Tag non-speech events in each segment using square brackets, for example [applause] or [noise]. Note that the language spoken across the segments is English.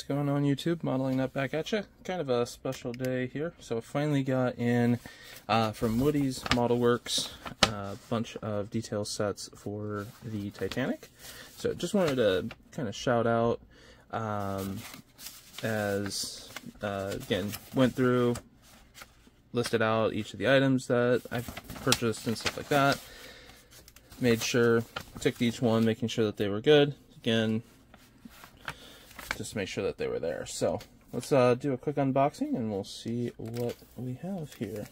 What's going on YouTube? Modeling that back at you. Kind of a special day here. So finally got in uh, from Woody's Model Works a bunch of detail sets for the Titanic. So just wanted to kind of shout out um, as, uh, again, went through, listed out each of the items that I've purchased and stuff like that. Made sure, ticked each one, making sure that they were good. Again, just make sure that they were there. So let's uh, do a quick unboxing and we'll see what we have here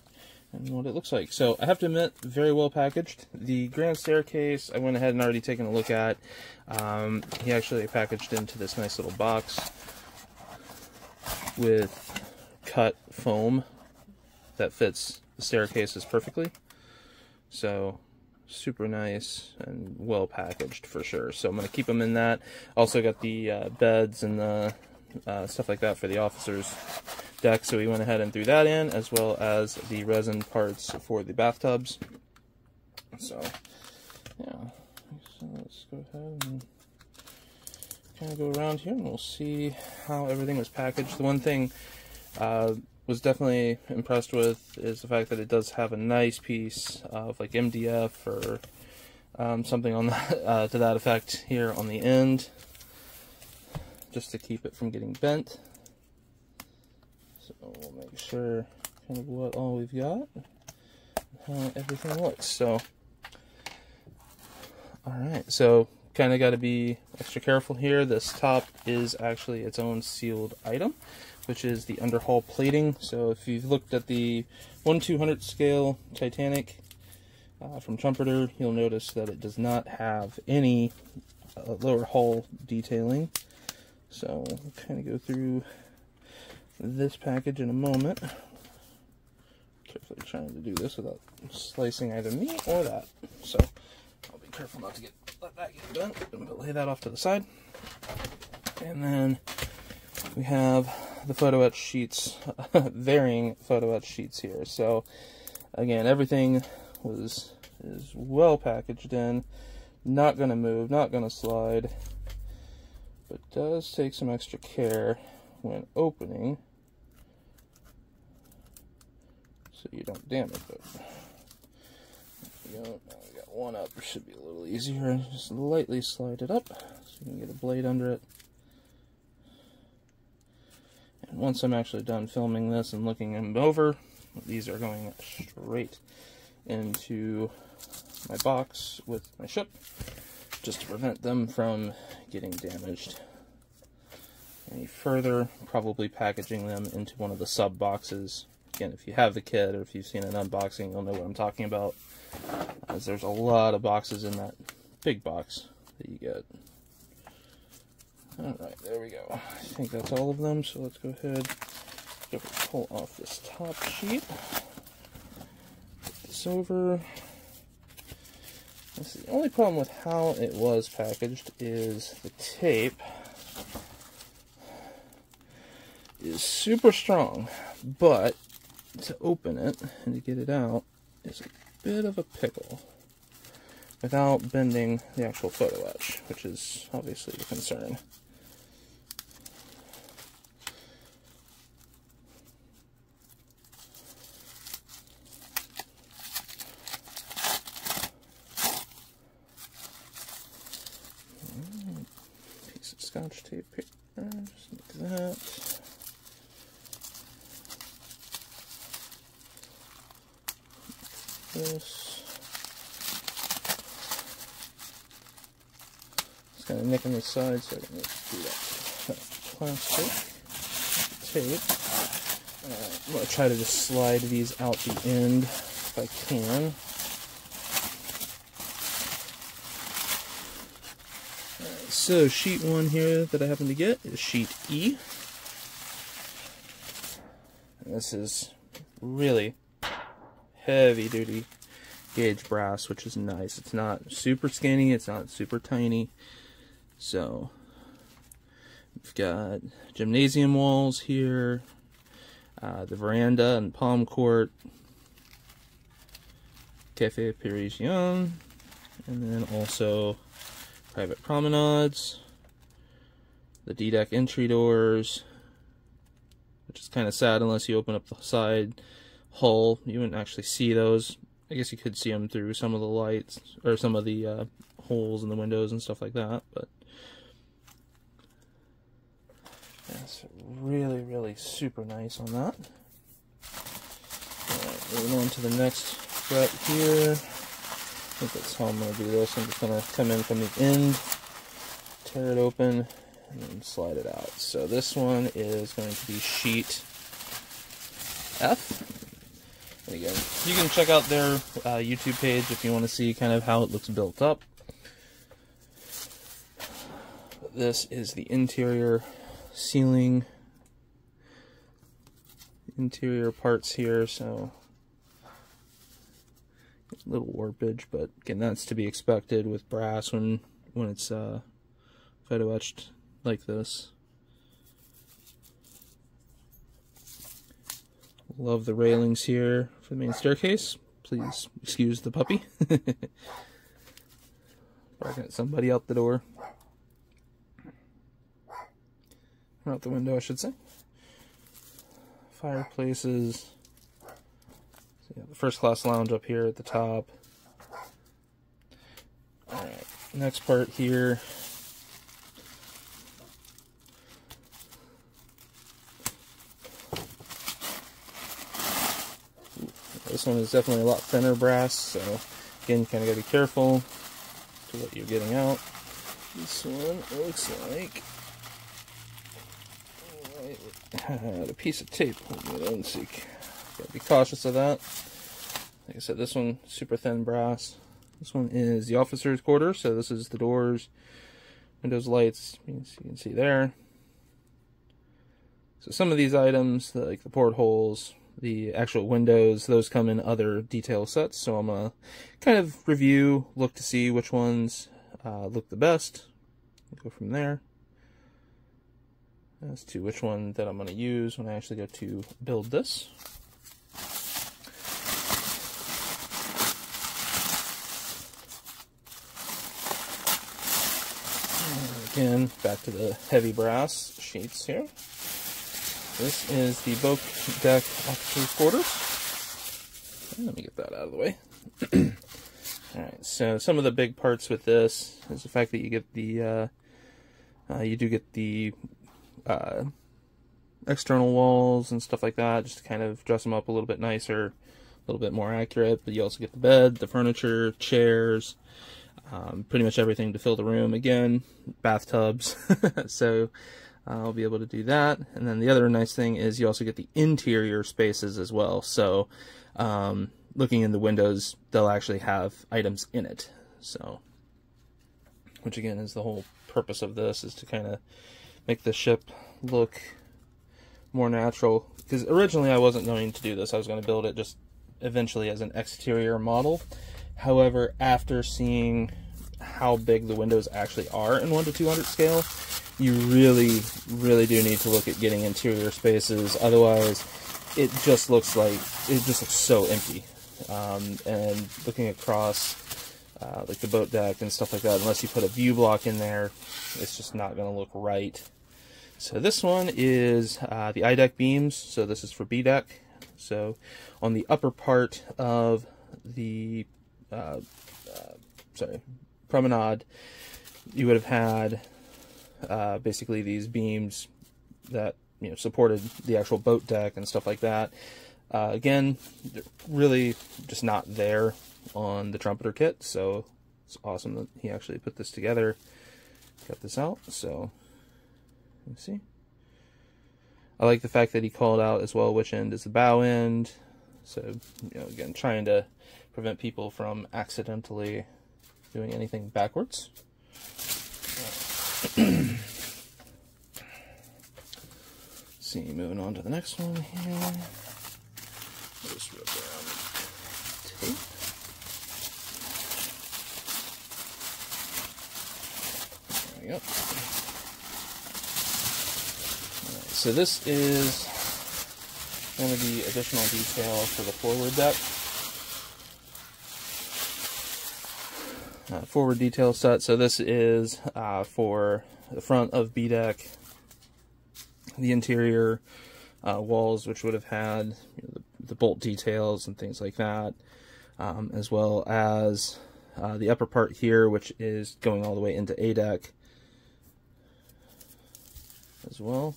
and what it looks like. So I have to admit, very well packaged. The grand staircase, I went ahead and already taken a look at. Um, he actually packaged into this nice little box with cut foam that fits the staircases perfectly. So super nice and well packaged for sure. So I'm going to keep them in that. Also got the uh, beds and the uh, stuff like that for the officers deck. So we went ahead and threw that in as well as the resin parts for the bathtubs. So yeah, so let's go ahead and kind of go around here and we'll see how everything was packaged. The one thing uh, was definitely impressed with is the fact that it does have a nice piece of like MDF or um, something on [laughs] that uh, to that effect here on the end, just to keep it from getting bent. So we'll make sure kind of what all we've got, how everything looks. So, all right, so kind of got to be extra careful here. This top is actually its own sealed item which is the underhull plating. So if you've looked at the 1 200 scale Titanic uh, from Trumpeter, you'll notice that it does not have any uh, lower hull detailing. So we'll kind of go through this package in a moment. Carefully trying to do this without slicing either me or that. So I'll be careful not to get let that get done. But lay that off to the side. And then we have the photo etch sheets, [laughs] varying photo etch sheets here. So again, everything was is well packaged in, not going to move, not going to slide, but does take some extra care when opening so you don't damage it. Go. Got one up. Should be a little easier. Just lightly slide it up so you can get a blade under it once I'm actually done filming this and looking them over, these are going straight into my box with my ship, just to prevent them from getting damaged any further, probably packaging them into one of the sub boxes. Again, if you have the kit or if you've seen an unboxing, you'll know what I'm talking about, as there's a lot of boxes in that big box that you get. Alright, there we go. I think that's all of them, so let's go ahead and pull off this top sheet. Put this over. The only problem with how it was packaged is the tape is super strong, but to open it and to get it out is a bit of a pickle without bending the actual photo etch, which is obviously a concern. Scotch tape here, just like that. This. It's kind of nicking the side, so I can do that plastic tape. Uh, I'm going to try to just slide these out the end if I can. So sheet one here that I happen to get is sheet E. And this is really heavy duty gauge brass, which is nice. It's not super skinny, it's not super tiny. So we've got gymnasium walls here, uh, the veranda and palm court, Cafe Parisien, and then also private promenades, the D-deck entry doors, which is kind of sad unless you open up the side hull. You wouldn't actually see those. I guess you could see them through some of the lights or some of the uh, holes in the windows and stuff like that, but that's really, really super nice on that. Alright, moving on to the next fret here. I think that's how I'm going to do this. I'm just going to come in from the end, tear it open, and then slide it out. So this one is going to be sheet F. And again, you can check out their uh, YouTube page if you want to see kind of how it looks built up. This is the interior ceiling interior parts here, so little warpage, but again, that's to be expected with brass when when it's uh, photo etched like this. Love the railings here for the main staircase. Please excuse the puppy. [laughs] Barking at somebody out the door. Or out the window, I should say. Fireplaces. First class lounge up here at the top. Alright, next part here. This one is definitely a lot thinner brass, so again, kind of got to be careful to what you're getting out. This one looks like [laughs] a piece of tape holding so gotta be cautious of that. Like I said, this one super thin brass. This one is the officer's quarter, so this is the doors, windows, lights. You can see there. So some of these items, like the portholes, the actual windows, those come in other detail sets. So I'm gonna kind of review, look to see which ones uh, look the best. Go from there as to which one that I'm going to use when I actually go to build this. Again, back to the heavy brass sheets here. This is the Boat Deck Officer's Quarters. Let me get that out of the way. [clears throat] Alright, so some of the big parts with this is the fact that you get the, uh, uh, you do get the uh, external walls and stuff like that, just to kind of dress them up a little bit nicer, a little bit more accurate. But you also get the bed, the furniture, chairs, um, pretty much everything to fill the room. Again, bathtubs. [laughs] so uh, I'll be able to do that. And then the other nice thing is you also get the interior spaces as well. So um, looking in the windows, they'll actually have items in it. So, which again is the whole purpose of this is to kind of make the ship look more natural. Because originally I wasn't going to do this. I was going to build it just eventually as an exterior model. However, after seeing how big the windows actually are in 1 to 200 scale, you really, really do need to look at getting interior spaces. Otherwise, it just looks like, it just looks so empty. Um, and looking across uh, like the boat deck and stuff like that, unless you put a view block in there, it's just not going to look right. So this one is uh, the I-deck beams. So this is for B-deck. So on the upper part of the uh, uh, sorry promenade, you would have had uh, basically these beams that you know supported the actual boat deck and stuff like that. Uh, again, really just not there on the trumpeter kit, so it's awesome that he actually put this together, got this out. So Let's see. I like the fact that he called out as well which end is the bow end. So, you know, again, trying to prevent people from accidentally doing anything backwards. [clears throat] see, moving on to the next one here. Just rip tape. There we go. So this is going to be additional detail for the forward deck. Uh, forward detail set. So this is uh, for the front of B deck, the interior uh, walls, which would have had you know, the, the, bolt details and things like that, um, as well as uh, the upper part here, which is going all the way into A deck as well.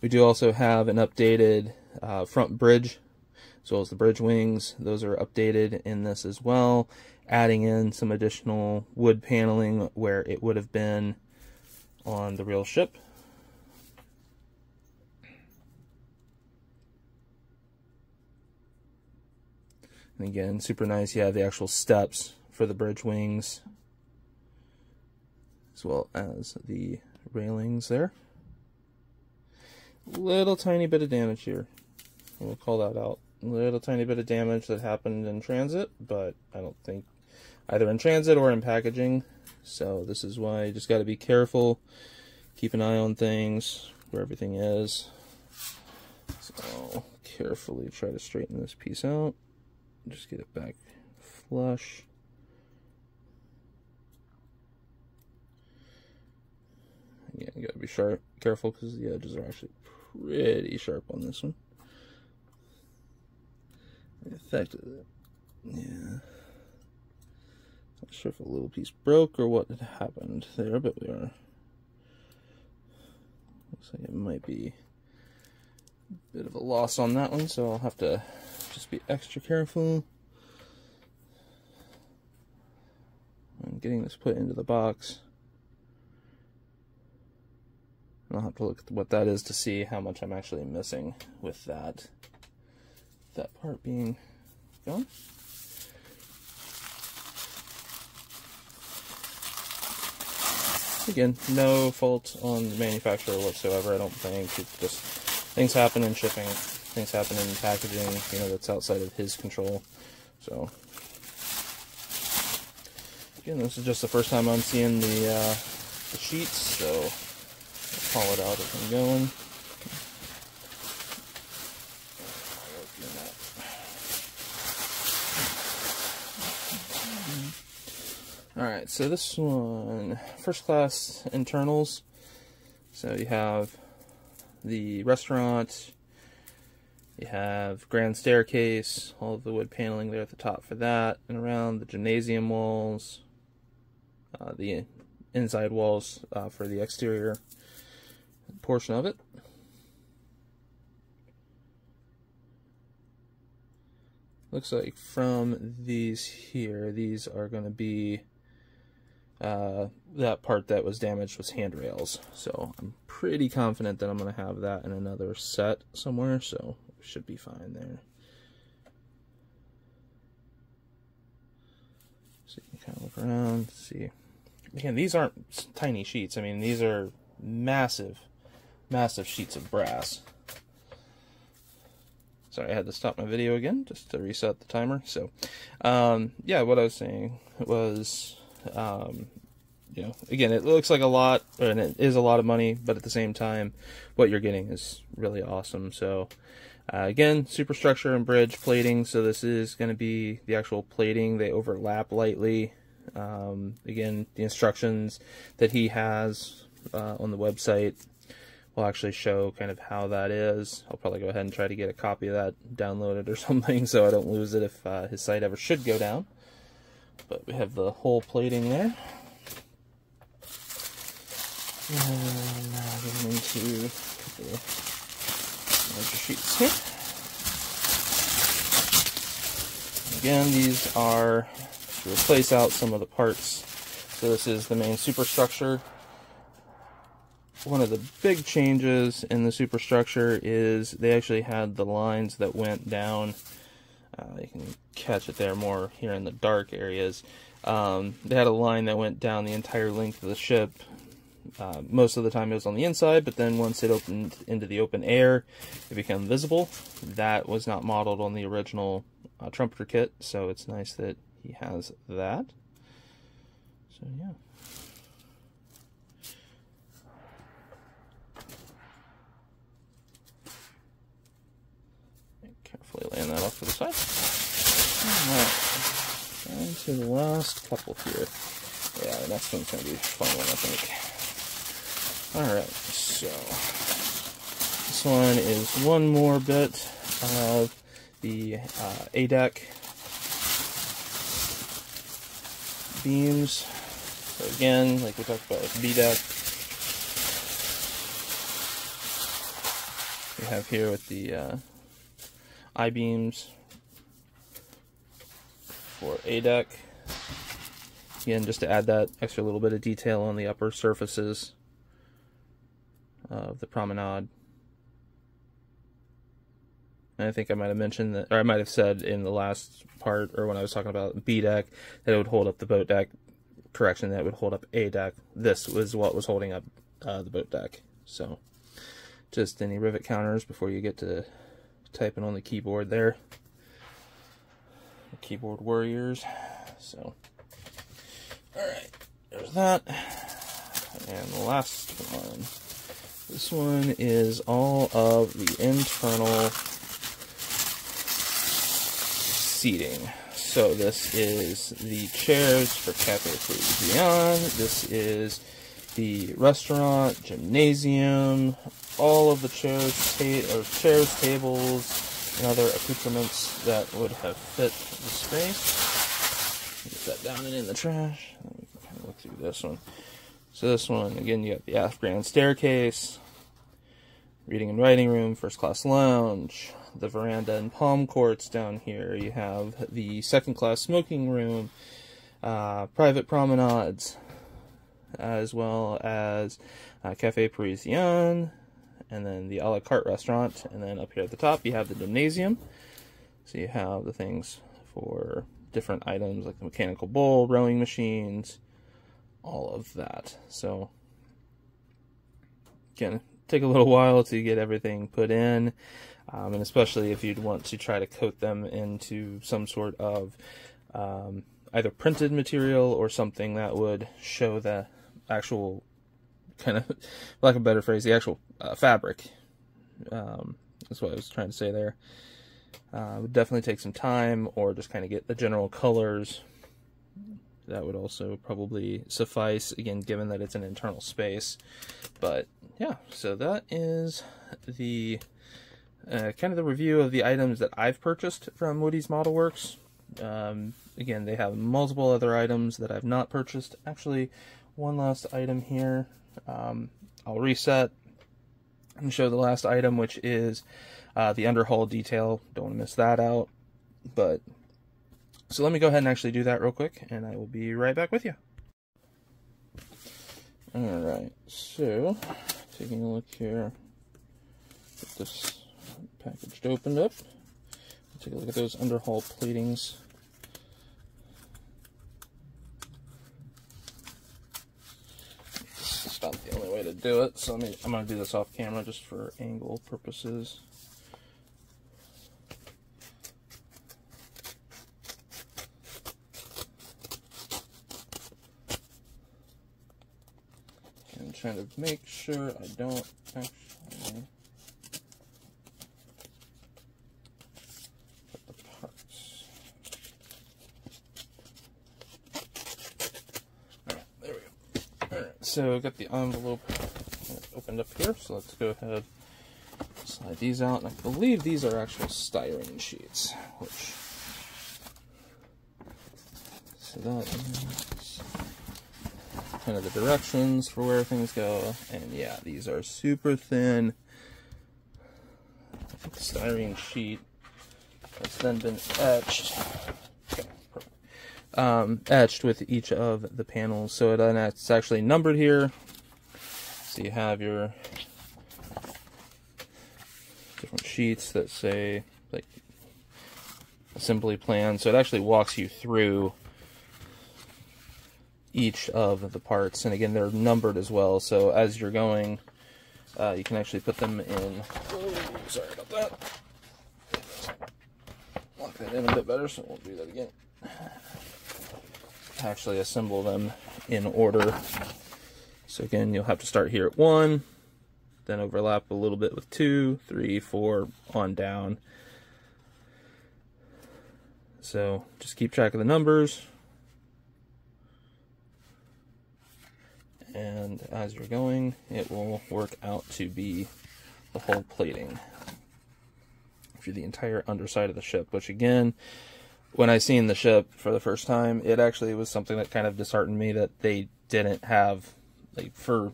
We do also have an updated uh, front bridge, as well as the bridge wings. Those are updated in this as well, adding in some additional wood paneling where it would have been on the real ship. And again, super nice. You have the actual steps for the bridge wings, as well as the railings there. Little tiny bit of damage here. We'll call that out. Little tiny bit of damage that happened in transit, but I don't think either in transit or in packaging. So this is why you just got to be careful. Keep an eye on things, where everything is. So carefully try to straighten this piece out. Just get it back flush. Again, you gotta be sharp, careful because the edges are actually pretty sharp on this one. The effect of it, yeah. Not sure if a little piece broke or what had happened there, but we are. Looks like it might be a bit of a loss on that one, so I'll have to just be extra careful. I'm getting this put into the box. I'll have to look at what that is to see how much I'm actually missing with that. That part being gone. Again, no fault on the manufacturer whatsoever, I don't think. It's just things happen in shipping, things happen in packaging, you know, that's outside of his control. So, again, this is just the first time I'm seeing the, uh, the sheets, so call it out as I'm going. Alright, so this one, first class internals. So you have the restaurant, you have grand staircase, all of the wood paneling there at the top for that, and around the gymnasium walls, uh, the inside walls uh, for the exterior portion of it. Looks like from these here, these are going to be uh, that part that was damaged was handrails. So I'm pretty confident that I'm going to have that in another set somewhere, so should be fine there. So you can kind of look around, see. Again, these aren't tiny sheets. I mean, these are massive massive sheets of brass. Sorry, I had to stop my video again just to reset the timer. So, um, yeah, what I was saying was, um, you know, again, it looks like a lot, and it is a lot of money, but at the same time, what you're getting is really awesome. So, uh, again, superstructure and bridge plating. So this is going to be the actual plating. They overlap lightly. Um, again, the instructions that he has uh, on the website will actually show kind of how that is. I'll probably go ahead and try to get a copy of that downloaded or [laughs] something so I don't lose it if uh, his site ever should go down. But we have the whole plating there. And now getting into a couple of larger sheets here. Again, these are to replace out some of the parts. So this is the main superstructure one of the big changes in the superstructure is they actually had the lines that went down. Uh, you can catch it there more here in the dark areas. Um, they had a line that went down the entire length of the ship. Uh, most of the time it was on the inside, but then once it opened into the open air, it became visible. That was not modeled on the original uh, trumpeter kit, so it's nice that he has that. So yeah. Carefully laying that off to the side. Alright, and to the last couple here. Yeah, the next one's going to be a fun one, I think. Alright, so this one is one more bit of the uh, A-deck beams. So again, like we talked about with B-deck, we have here with the uh, I-beams for A-deck. Again, just to add that extra little bit of detail on the upper surfaces of the promenade. And I think I might have mentioned that, or I might have said in the last part, or when I was talking about B deck, that it would hold up the boat deck. Correction, that would hold up a deck. This was what was holding up uh, the boat deck. So, just any rivet counters before you get to typing on the keyboard there. The keyboard warriors. So, alright, there's that. And the last one. This one is all of the internal seating. So this is the chairs for Cafe beyond This is the restaurant, gymnasium, all of the chairs, ta chairs, tables, and other accoutrements that would have fit the space. Get that down and in the trash. We can kind of look through this one. So this one, again, you got the aft grand staircase, reading and writing room, first class lounge, the veranda and palm courts down here. You have the second class smoking room, uh, private promenades, as well as uh, Cafe Parisien, and then the a la carte restaurant. And then up here at the top, you have the gymnasium. So you have the things for different items like the mechanical bull, rowing machines, all of that. So again, take a little while to get everything put in, um, and especially if you'd want to try to coat them into some sort of um, either printed material or something that would show the actual kind of, like a better phrase, the actual uh, fabric. Um, that's what I was trying to say there. Uh, would definitely take some time, or just kind of get the general colors that would also probably suffice, again, given that it's an internal space. But yeah, so that is the uh, kind of the review of the items that I've purchased from Woody's Model Works. Um, again, they have multiple other items that I've not purchased. Actually, one last item here. Um, I'll reset and show the last item, which is uh, the underhull detail. Don't want to miss that out. But so let me go ahead and actually do that real quick, and I will be right back with you. Alright, so taking a look here, get this packaged opened up. Take a look at those underhull platings. This is not the only way to do it, so me, I'm going to do this off camera just for angle purposes. And trying to make sure I don't actually put the parts. Alright, there we so got the envelope opened up here, so let's go ahead slide these out. And I believe these are actual styrene sheets, which so that is kind of the directions for where things go. And yeah, these are super thin styrene sheet that's then been etched. Um, etched with each of the panels. So then it's actually numbered here. So you have your different sheets that say like assembly plan. So it actually walks you through each of the parts. And again, they're numbered as well. So as you're going, uh, you can actually put them in. Oh, sorry about that. Lock that in a bit better, so we won't do that again. Actually, assemble them in order. So again, you'll have to start here at one, then overlap a little bit with two, three, four, on down. So just keep track of the numbers and as you're going, it will work out to be the whole plating for the entire underside of the ship, which again, when I seen the ship for the first time, it actually was something that kind of disheartened me that they didn't have, like, for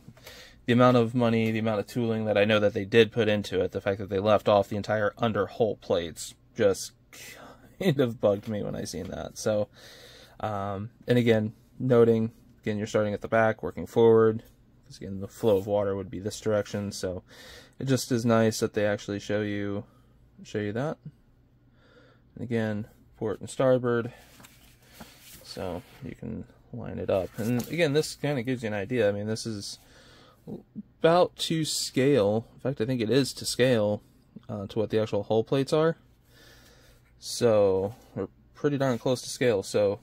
the amount of money, the amount of tooling that I know that they did put into it, the fact that they left off the entire under hull plates just [laughs] kind of bugged me when I seen that. So, um, and again, noting, again, you're starting at the back, working forward, because again, the flow of water would be this direction, so it just is nice that they actually show you, show you that. And again, port and starboard, so you can line it up. And again, this kind of gives you an idea. I mean, this is about to scale. In fact, I think it is to scale uh, to what the actual hull plates are. So we're pretty darn close to scale. So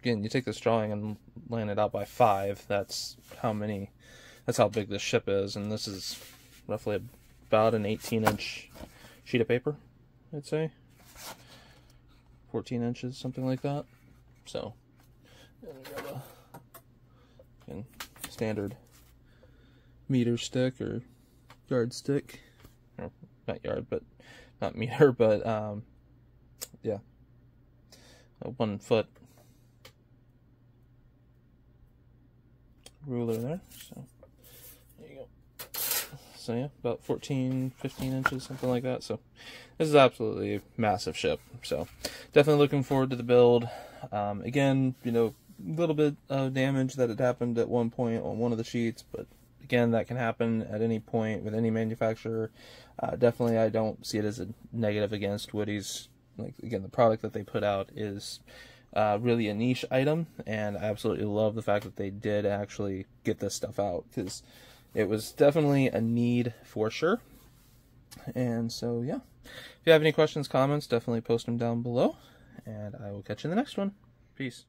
again, you take this drawing and line it out by five. That's how many. That's how big this ship is, and this is roughly about an 18 inch sheet of paper, I'd say. 14 inches, something like that. So, again, standard meter stick or yard stick, or not yard, but not meter, [laughs] but um, yeah, a one foot ruler there. So. So yeah, about 14, 15 inches, something like that. So this is absolutely a massive ship. So definitely looking forward to the build. Um, again, you know, a little bit of damage that had happened at one point on one of the sheets, but again, that can happen at any point with any manufacturer. Uh, definitely, I don't see it as a negative against Woody's. Like again, the product that they put out is uh, really a niche item, and I absolutely love the fact that they did actually get this stuff out because it was definitely a need for sure. And so, yeah, if you have any questions, comments, definitely post them down below, and I will catch you in the next one. Peace.